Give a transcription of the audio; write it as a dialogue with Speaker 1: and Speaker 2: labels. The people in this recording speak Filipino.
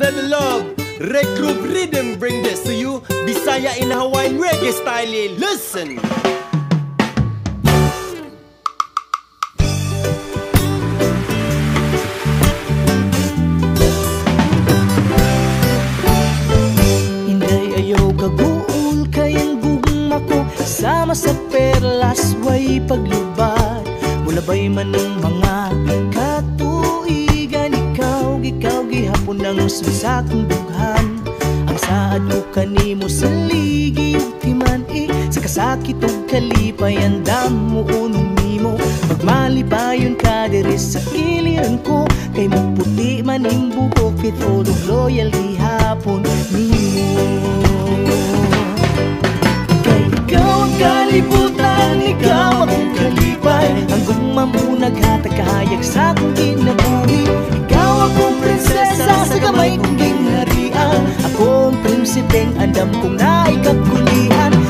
Speaker 1: love. Red Group Rhythm bring this to you. Bisaya in Hawaiian reggae style. Listen.
Speaker 2: Inday ayaw kaguol kayang gugma ko Sama sa perlas way paglubad Mula ba'y man ng mga gihapon ng sa akong dughan. Ang saad ko kanimo sa ligi timan eh. Sa kasakit o kalipay ang damo unong nimo Magmalipayon ka diri sa kiliran ko. Kay maputi man ang buhok Pito loyal gihapon nimo. Kalibutan, ikaw akong kalipay. Ang gumamuna kahayag sa akong kinabuhi prinsipeng andam kong duwa